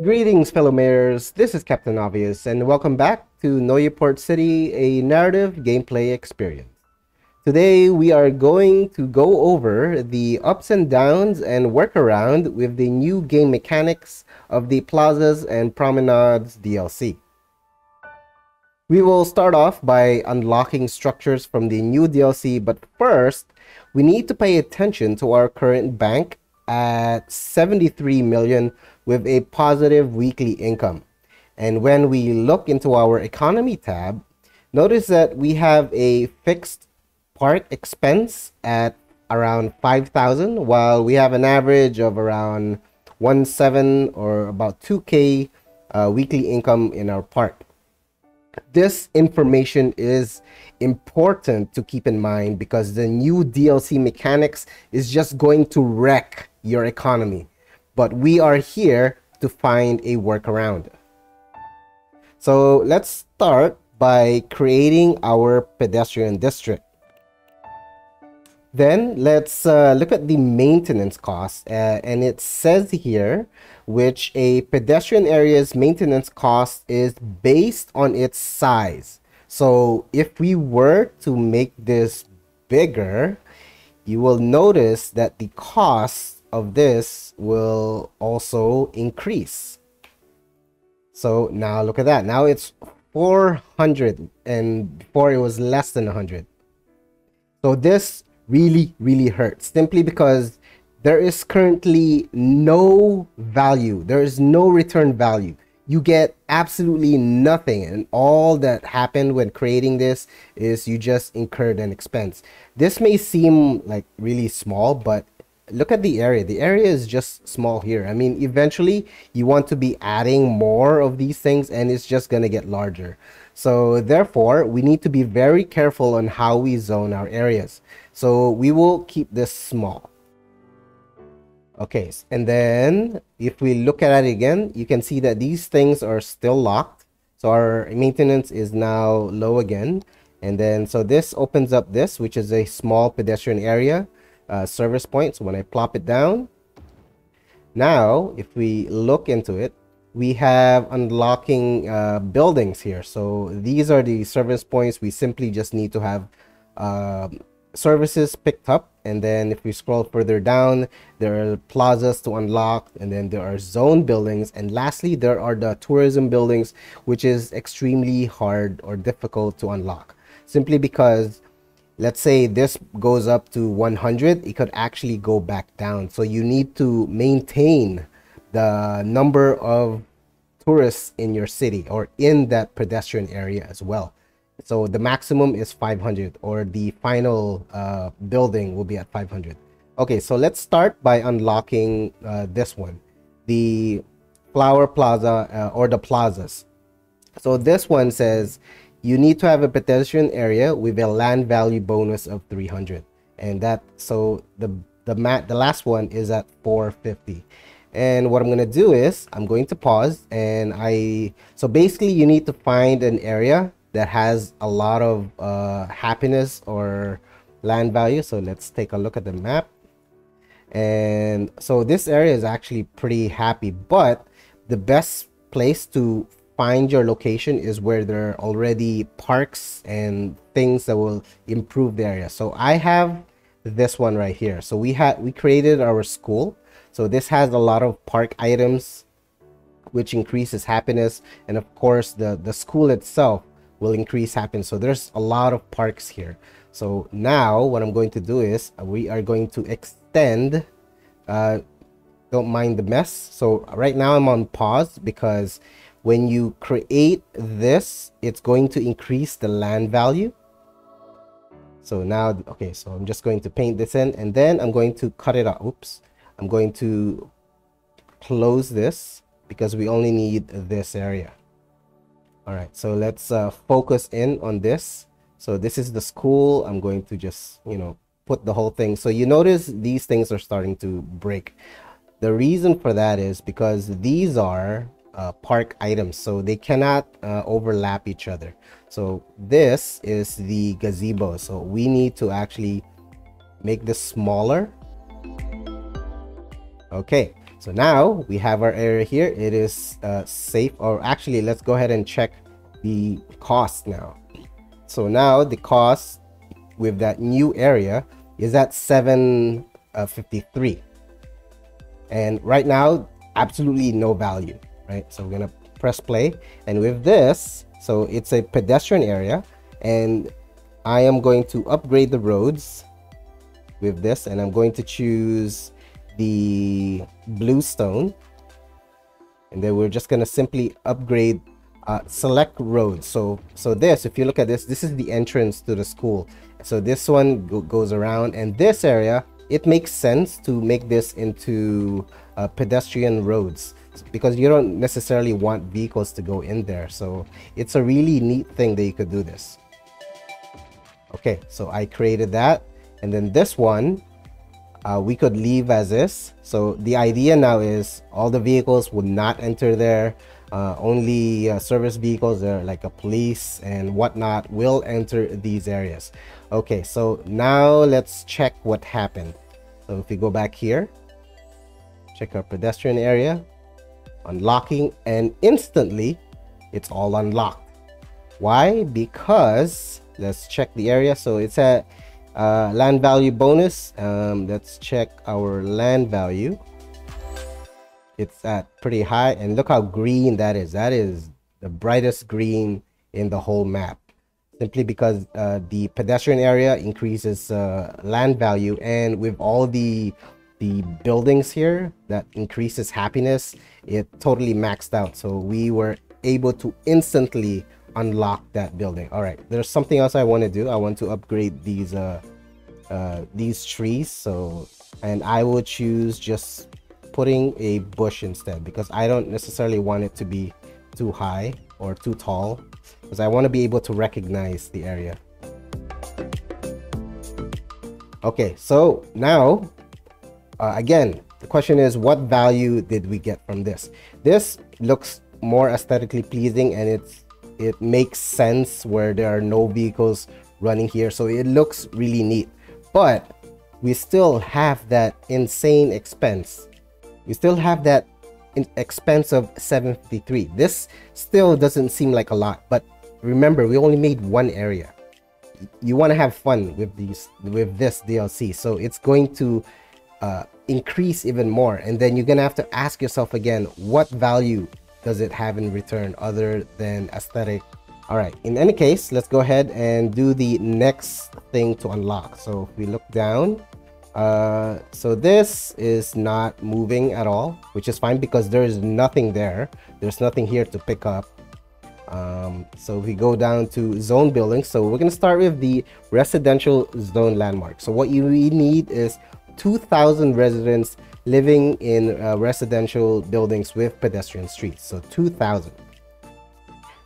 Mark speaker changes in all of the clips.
Speaker 1: Greetings, fellow mayors. This is Captain Obvious, and welcome back to Noyou Port City, a narrative gameplay experience. Today, we are going to go over the ups and downs and workaround with the new game mechanics of the Plazas and Promenades DLC. We will start off by unlocking structures from the new DLC, but first, we need to pay attention to our current bank at 73 million with a positive weekly income. And when we look into our economy tab, notice that we have a fixed park expense at around 5,000 while we have an average of around 1.7 or about 2k uh, weekly income in our park. This information is important to keep in mind because the new DLC mechanics is just going to wreck your economy but we are here to find a workaround. So let's start by creating our pedestrian district. Then let's uh, look at the maintenance cost uh, and it says here which a pedestrian area's maintenance cost is based on its size. So if we were to make this bigger, you will notice that the cost of this will also increase. So now look at that. Now it's 400 and before it was less than 100. So this really, really hurts simply because there is currently no value. There is no return value. You get absolutely nothing. And all that happened when creating this is you just incurred an expense. This may seem like really small, but look at the area. The area is just small here. I mean, eventually you want to be adding more of these things and it's just going to get larger. So therefore, we need to be very careful on how we zone our areas. So we will keep this small. Okay, and then if we look at it again, you can see that these things are still locked. So our maintenance is now low again. And then, so this opens up this, which is a small pedestrian area uh, service point. So when I plop it down, now if we look into it, we have unlocking uh, buildings here. So these are the service points. We simply just need to have uh, services picked up. And then if we scroll further down, there are plazas to unlock. And then there are zone buildings. And lastly, there are the tourism buildings, which is extremely hard or difficult to unlock. Simply because let's say this goes up to 100 it could actually go back down. So you need to maintain the number of tourists in your city or in that pedestrian area as well. So the maximum is 500 or the final uh, building will be at 500 okay so let's start by unlocking uh, this one the flower plaza uh, or the plazas. So this one says you need to have a pedestrian area with a land value bonus of 300 and that so the the mat the last one is at 450 and what i'm going to do is i'm going to pause and i so basically you need to find an area that has a lot of uh, happiness or land value. So let's take a look at the map. And so this area is actually pretty happy but the best place to find your location is where there are already parks and things that will improve the area. So I have this one right here. So we had we created our school. So this has a lot of park items which increases happiness and of course the the school itself will increase happiness. So there's a lot of parks here. So now what I'm going to do is we are going to extend uh don't mind the mess. So right now I'm on pause because when you create this it's going to increase the land value. So now okay so i'm just going to paint this in and then i'm going to cut it out. Oops. I'm going to close this because we only need this area. All right so let's uh, focus in on this. So this is the school. I'm going to just you know put the whole thing. So you notice these things are starting to break. The reason for that is because these are uh, park items so they cannot uh, overlap each other so this is the gazebo so we need to actually make this smaller okay So now we have our area here. It is uh, safe, or actually, let's go ahead and check the cost now. So now the cost with that new area is at 753. Uh, and right now, absolutely no value, right? So we're gonna press play. And with this, so it's a pedestrian area and I am going to upgrade the roads with this and I'm going to choose the blue stone. and then we're just to simply upgrade uh, select roads so so this if you look at this this is the entrance to the school so this one go goes around and this area it makes sense to make this into uh, pedestrian roads because you don't necessarily want vehicles to go in there so it's a really neat thing that you could do this okay so i created that and then this one uh, we could leave as is. So the idea now is all the vehicles would not enter there. Uh, only uh, service vehicles, there like a police and whatnot, will enter these areas. Okay, so now let's check what happened. So if we go back here, check our pedestrian area, unlocking, and instantly it's all unlocked. Why? Because let's check the area. So it's a uh, land value bonus um, let's check our land value it's at pretty high and look how green that is that is the brightest green in the whole map simply because uh, the pedestrian area increases uh, land value and with all the the buildings here that increases happiness it totally maxed out. So we were able to instantly unlock that building. All right there's something else i want to do. I want to upgrade these uh, uh these trees. So and i will choose just putting a bush instead because i don't necessarily want it to be too high or too tall because i want to be able to recognize the area. Okay so now uh, again the question is what value did we get from this? This looks more aesthetically pleasing and it's it makes sense where there are no vehicles running here. So it looks really neat but we still have that insane expense. We still have that expense of 753 this still doesn't seem like a lot but remember we only made one area. You want to have fun with these with this dlc so it's going to uh, increase even more. And then you're gonna have to ask yourself again what value does it have in return other than aesthetic? All right in any case let's go ahead and do the next thing to unlock. So if we look down uh so this is not moving at all which is fine because there is nothing there. There's nothing here to pick up. Um so we go down to zone building so we're going to start with the residential zone landmark. So what you need is 2000 residents living in uh, residential buildings with pedestrian streets. So 2,000.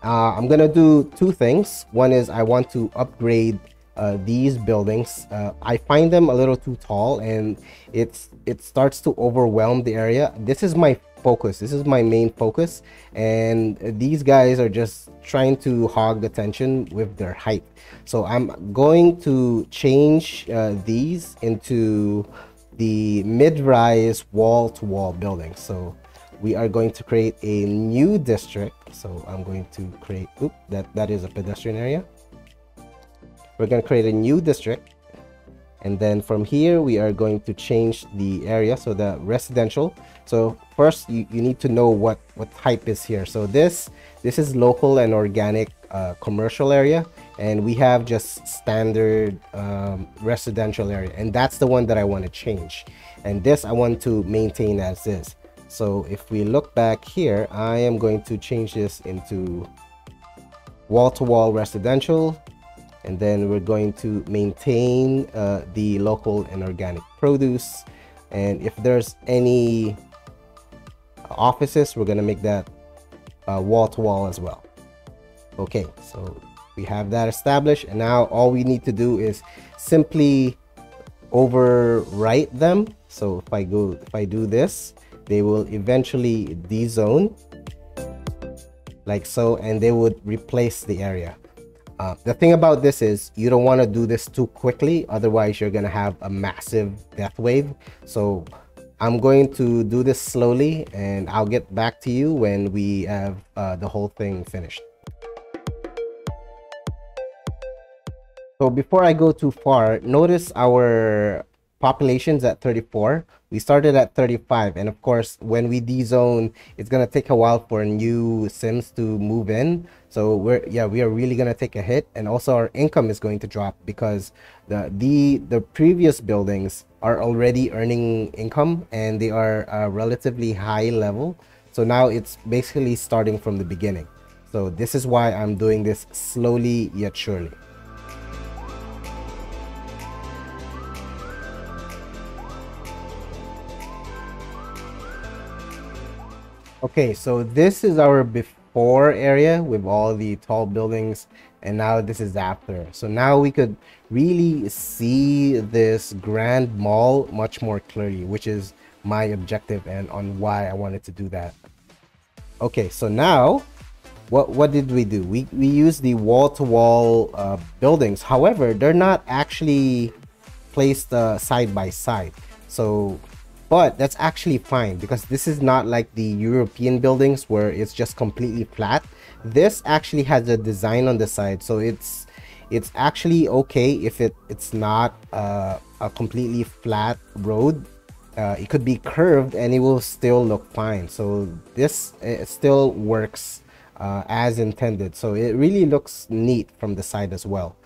Speaker 1: Uh, I'm gonna do two things. One is I want to upgrade uh, these buildings. Uh, I find them a little too tall and it's it starts to overwhelm the area. This is my focus. This is my main focus. And these guys are just trying to hog attention with their height. So I'm going to change uh, these into the mid-rise wall-to-wall building. So we are going to create a new district. So I'm going to create, oop, that, that is a pedestrian area. We're going to create a new district. And then from here, we are going to change the area. So the residential. So first, you, you need to know what, what type is here. So this, this is local and organic uh, commercial area and we have just standard um, residential area and that's the one that I want to change and this I want to maintain as is so if we look back here I am going to change this into wall-to-wall -wall residential and then we're going to maintain uh, the local and organic produce. And if there's any offices we're going to make that uh, wall-to-wall -wall as well. Okay so we have that established. And now all we need to do is simply overwrite them. So if i go if i do this they will eventually dezone like so and they would replace the area uh, the thing about this is you don't want to do this too quickly otherwise you're going to have a massive death wave so I'm going to do this slowly and I'll get back to you when we have uh, the whole thing finished. So before I go too far, notice our populations at 34 we started at 35 and of course when we dezone it's going to take a while for new sims to move in. So we're yeah we are really going to take a hit and also our income is going to drop because the the the previous buildings are already earning income and they are a relatively high level. So now it's basically starting from the beginning. So this is why i'm doing this slowly yet surely Okay, so this is our before area with all the tall buildings and now this is after. So now we could really see this grand mall much more clearly, which is my objective and on why I wanted to do that. Okay, so now what what did we do? We we use the wall-to-wall -wall, uh, buildings. However, they're not actually placed uh, side by side. So but that's actually fine because this is not like the European buildings where it's just completely flat. This actually has a design on the side, so it's it's actually okay if it it's not uh, a completely flat road. Uh, it could be curved and it will still look fine. So this still works uh, as intended. So it really looks neat from the side as well.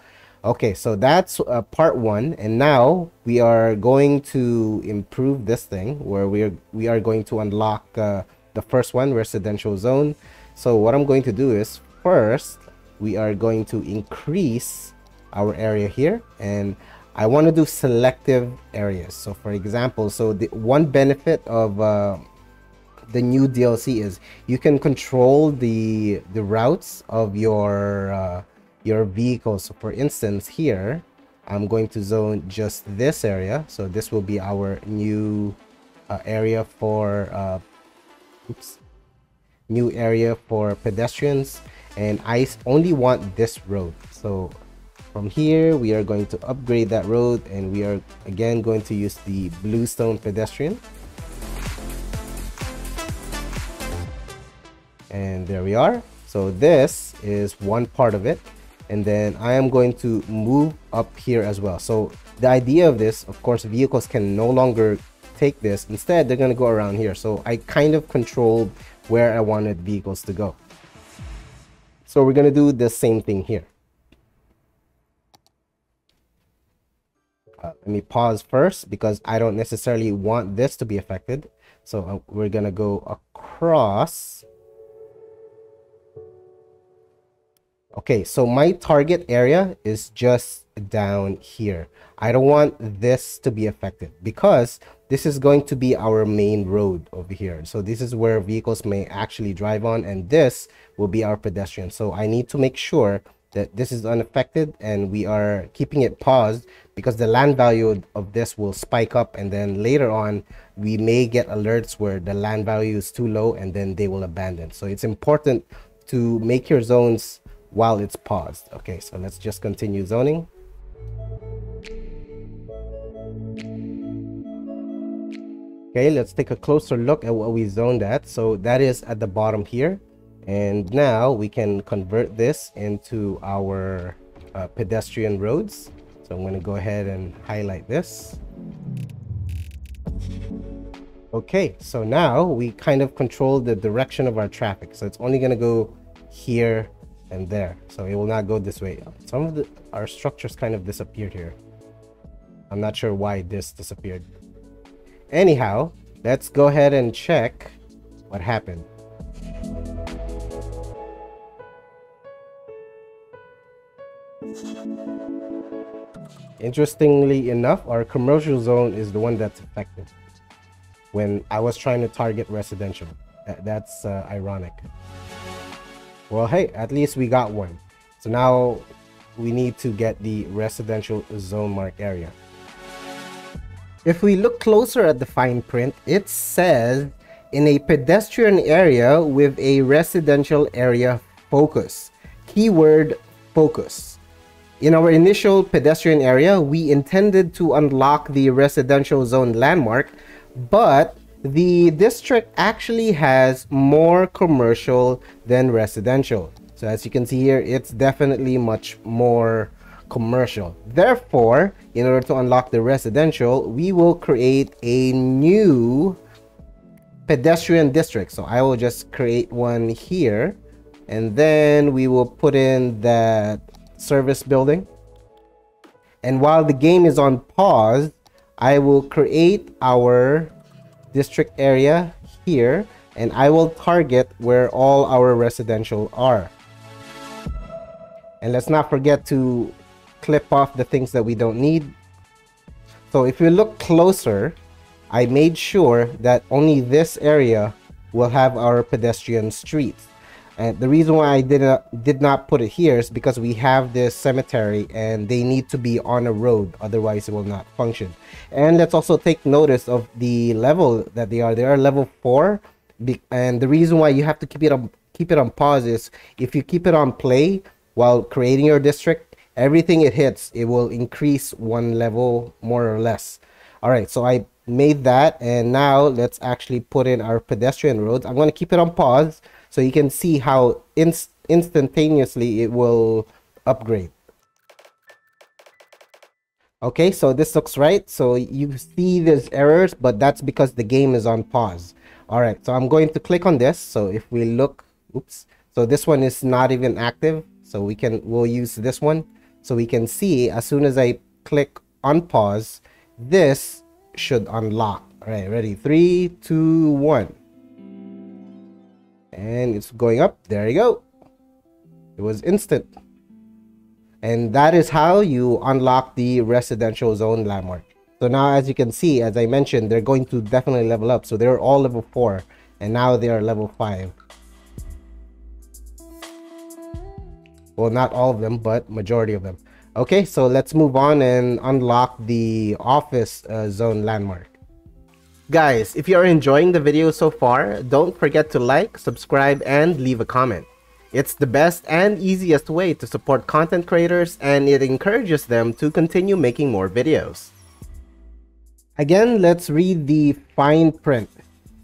Speaker 1: Okay, so that's uh, part one, and now we are going to improve this thing where we are we are going to unlock uh, the first one, residential zone. So what I'm going to do is first we are going to increase our area here, and I want to do selective areas. So for example, so the one benefit of uh, the new DLC is you can control the the routes of your uh, your vehicle. So for instance, here, I'm going to zone just this area. So this will be our new uh, area for, uh, oops, new area for pedestrians. And I only want this road. So from here, we are going to upgrade that road and we are again going to use the bluestone pedestrian. And there we are. So this is one part of it and then I am going to move up here as well. So the idea of this, of course, vehicles can no longer take this. Instead, they're going to go around here. So I kind of controlled where I wanted vehicles to go. So we're going to do the same thing here. Uh, let me pause first because I don't necessarily want this to be affected. So uh, we're going to go across Okay, so my target area is just down here. I don't want this to be affected because this is going to be our main road over here. So this is where vehicles may actually drive on and this will be our pedestrian. So I need to make sure that this is unaffected and we are keeping it paused because the land value of this will spike up and then later on we may get alerts where the land value is too low and then they will abandon. So it's important to make your zones while it's paused. Okay, so let's just continue zoning. Okay, let's take a closer look at what we zoned at. So that is at the bottom here. And now we can convert this into our uh, pedestrian roads. So I'm going to go ahead and highlight this. Okay, so now we kind of control the direction of our traffic. So it's only going to go here and there. So it will not go this way. Some of the our structures kind of disappeared here. I'm not sure why this disappeared. Anyhow let's go ahead and check what happened. Interestingly enough, our commercial zone is the one that's affected when I was trying to target residential. That's uh, ironic. Well, hey, at least we got one. So now we need to get the residential zone mark area. If we look closer at the fine print, it says in a pedestrian area with a residential area focus. Keyword focus. In our initial pedestrian area, we intended to unlock the residential zone landmark, but the district actually has more commercial than residential. So as you can see here, it's definitely much more commercial. Therefore, in order to unlock the residential, we will create a new pedestrian district. So I will just create one here and then we will put in that service building. And while the game is on pause, I will create our district area here and I will target where all our residential are. And let's not forget to clip off the things that we don't need. So if you look closer, I made sure that only this area will have our pedestrian streets. And the reason why I did not, did not put it here is because we have this cemetery and they need to be on a road, otherwise it will not function. And let's also take notice of the level that they are. They are level 4 and the reason why you have to keep it on keep it on pause is if you keep it on play while creating your district, everything it hits, it will increase one level more or less. All right, so I made that and now let's actually put in our pedestrian roads. I'm going to keep it on pause so you can see how inst instantaneously it will upgrade. Okay, so this looks right. So you see there's errors, but that's because the game is on pause. All right, so I'm going to click on this. So if we look, oops, so this one is not even active. So we can, we'll use this one. So we can see as soon as I click on pause, this should unlock. All right, ready? Three, two, one and it's going up. There you go. It was instant. And that is how you unlock the residential zone landmark. So now as you can see as i mentioned they're going to definitely level up. So they're all level 4 and now they are level 5 well not all of them but majority of them. Okay so let's move on and unlock the office uh, zone landmark Guys, if you are enjoying the video so far, don't forget to like, subscribe, and leave a comment. It's the best and easiest way to support content creators and it encourages them to continue making more videos. Again, let's read the fine print.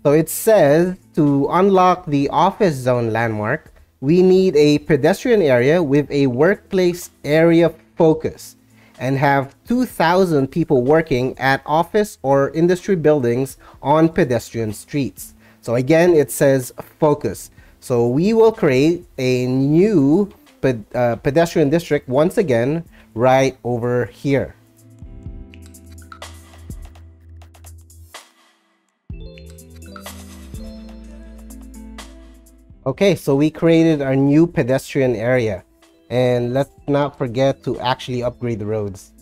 Speaker 1: So it says to unlock the office zone landmark, we need a pedestrian area with a workplace area focus and have 2,000 people working at office or industry buildings on pedestrian streets. So again, it says focus. So we will create a new ped uh, pedestrian district once again right over here. Okay, so we created our new pedestrian area. And let's not forget to actually upgrade the roads.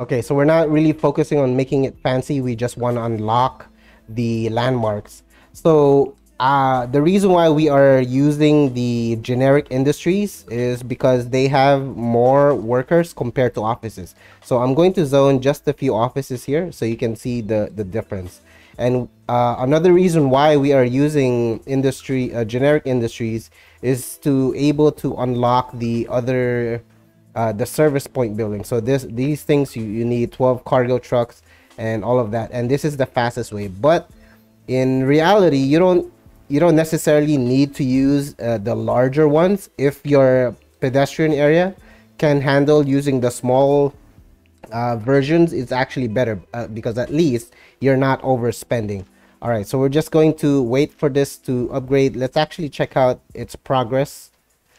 Speaker 1: Okay, so we're not really focusing on making it fancy. We just want to unlock the landmarks. So uh, the reason why we are using the generic industries is because they have more workers compared to offices. So I'm going to zone just a few offices here so you can see the, the difference. And uh, another reason why we are using industry uh, generic industries is to able to unlock the other uh, the service point building. So this these things you, you need 12 cargo trucks and all of that. And this is the fastest way. But in reality, you don't you don't necessarily need to use uh, the larger ones if your pedestrian area can handle using the small uh, versions it's actually better uh, because at least you're not overspending. All right so we're just going to wait for this to upgrade. Let's actually check out its progress.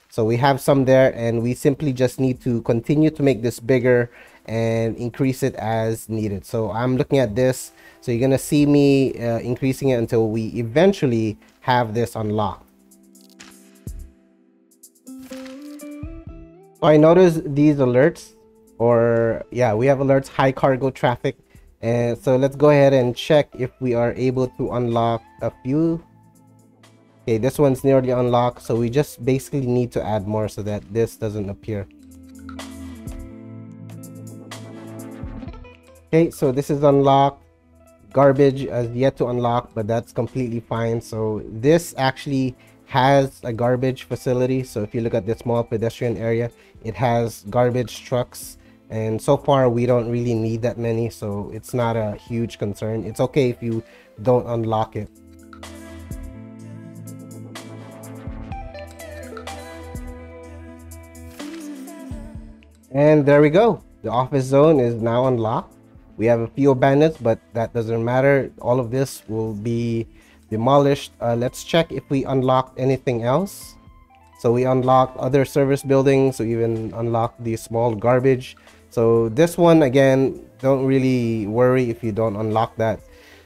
Speaker 1: So we have some there and we simply just need to continue to make this bigger and increase it as needed. So i'm looking at this. So you're gonna see me uh, increasing it until we eventually have this unlocked. I noticed these alerts or yeah we have alerts high cargo traffic and so let's go ahead and check if we are able to unlock a few. Okay this one's nearly unlocked so we just basically need to add more so that this doesn't appear. Okay so this is unlocked. Garbage is yet to unlock but that's completely fine. So this actually has a garbage facility. So if you look at this small pedestrian area it has garbage trucks and so far we don't really need that many so it's not a huge concern. It's okay if you don't unlock it. And there we go. The office zone is now unlocked. We have a few bandits but that doesn't matter. All of this will be demolished. Uh, let's check if we unlocked anything else. So we unlocked other service buildings we even unlocked the small garbage so this one again don't really worry if you don't unlock that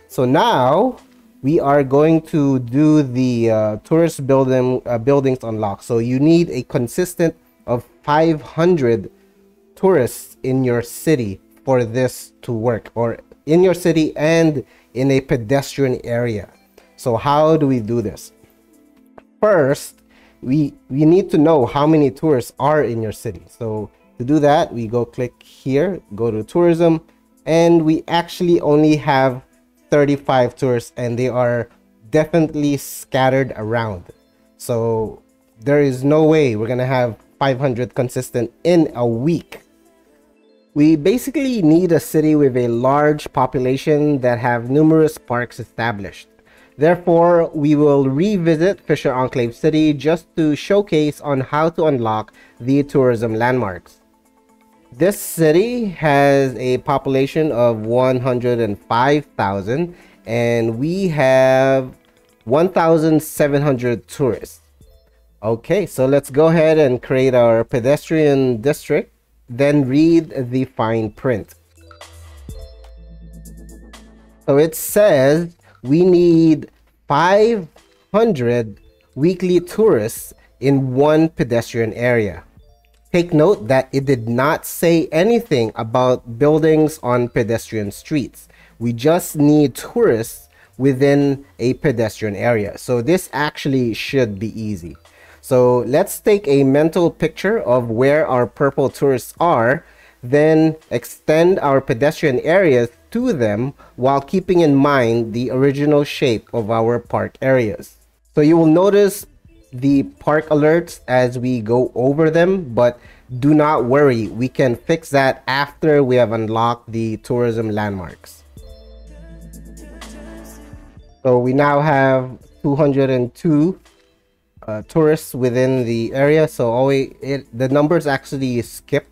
Speaker 1: so now we are going to do the uh, tourist building uh, buildings unlock so you need a consistent of 500 tourists in your city for this to work or in your city and in a pedestrian area. So how do we do this? First, we, we need to know how many tourists are in your city. So to do that, we go click here, go to tourism, and we actually only have 35 tourists and they are definitely scattered around. So there is no way we're gonna have 500 consistent in a week. We basically need a city with a large population that have numerous parks established. Therefore, we will revisit Fisher Enclave City just to showcase on how to unlock the tourism landmarks. This city has a population of 105,000 and we have 1,700 tourists. Okay, so let's go ahead and create our pedestrian district then read the fine print. So it says we need 500 weekly tourists in one pedestrian area. Take note that it did not say anything about buildings on pedestrian streets. We just need tourists within a pedestrian area. So this actually should be easy. So let's take a mental picture of where our purple tourists are, then extend our pedestrian areas to them while keeping in mind the original shape of our park areas. So you will notice the park alerts as we go over them, but do not worry, we can fix that after we have unlocked the tourism landmarks. So we now have 202 uh, tourists within the area. So always it the numbers actually skip.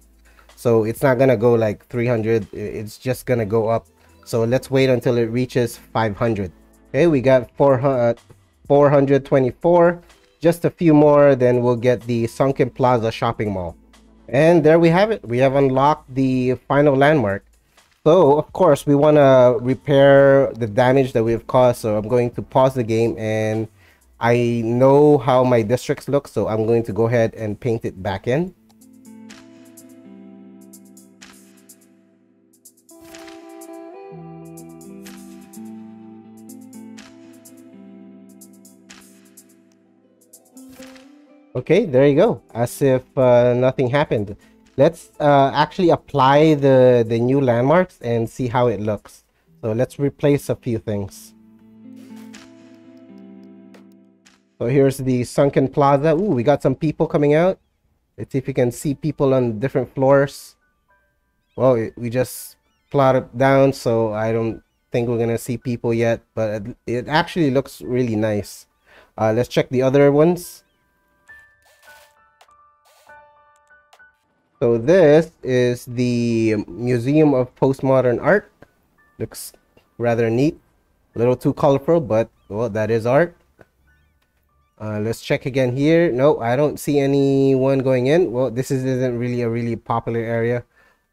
Speaker 1: So it's not gonna go like 300 it's just gonna go up. So let's wait until it reaches 500 okay we got 400 424 just a few more then we'll get the sunken plaza shopping mall. And there we have it. We have unlocked the final landmark. So of course we want to repair the damage that we've caused. So i'm going to pause the game and I know how my districts look, so I'm going to go ahead and paint it back in. Okay, there you go. As if uh, nothing happened. Let's uh, actually apply the, the new landmarks and see how it looks. So let's replace a few things. So here's the sunken plaza. Ooh, we got some people coming out. Let's see if we can see people on different floors. Well, we just plotted down, so I don't think we're gonna see people yet, but it actually looks really nice. Uh, let's check the other ones. So this is the Museum of Postmodern Art. Looks rather neat. A little too colorful, but well, that is art. Uh, let's check again here. No, I don't see anyone going in. Well, this is, isn't really a really popular area.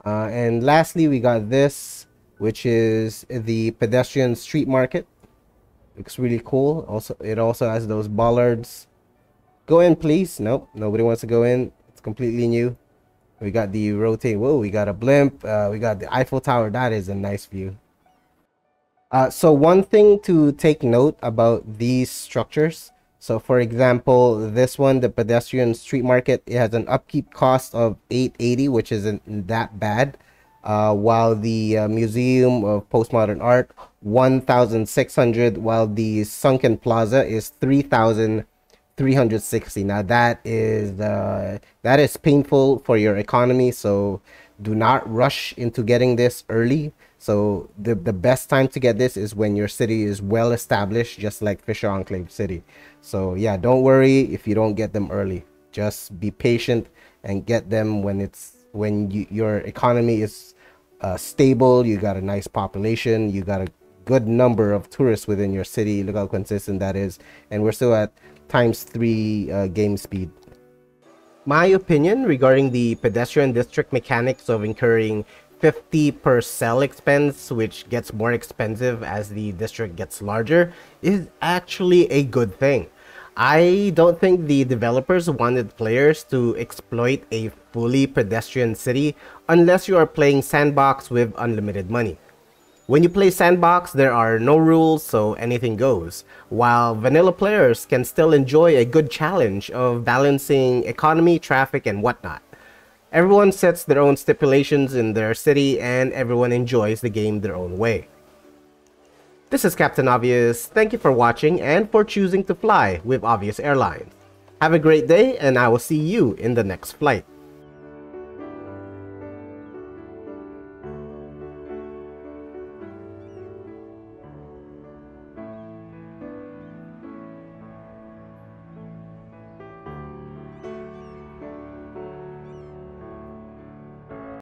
Speaker 1: Uh, and lastly, we got this, which is the pedestrian street market. Looks really cool. Also, it also has those bollards. Go in, please. Nope, nobody wants to go in. It's completely new. We got the rotate. Whoa, we got a blimp. Uh, we got the Eiffel Tower. That is a nice view. Uh, so one thing to take note about these structures so for example, this one, the pedestrian street market, it has an upkeep cost of 880, which isn't that bad. Uh, while the uh, Museum of Postmodern Art, 1,600, while the Sunken Plaza is 3,360. Now that is uh, that is painful for your economy. So do not rush into getting this early. So the, the best time to get this is when your city is well established, just like Fisher Enclave City. So yeah, don't worry if you don't get them early. Just be patient and get them when it's when you, your economy is uh, stable. You got a nice population. You got a good number of tourists within your city. Look how consistent that is. And we're still at times three uh, game speed. My opinion regarding the pedestrian district mechanics of incurring 50 per cell expense, which gets more expensive as the district gets larger, is actually a good thing. I don't think the developers wanted players to exploit a fully pedestrian city unless you are playing sandbox with unlimited money. When you play Sandbox, there are no rules, so anything goes, while vanilla players can still enjoy a good challenge of balancing economy, traffic, and whatnot. Everyone sets their own stipulations in their city, and everyone enjoys the game their own way. This is Captain Obvious, thank you for watching and for choosing to fly with Obvious Airlines. Have a great day, and I will see you in the next flight.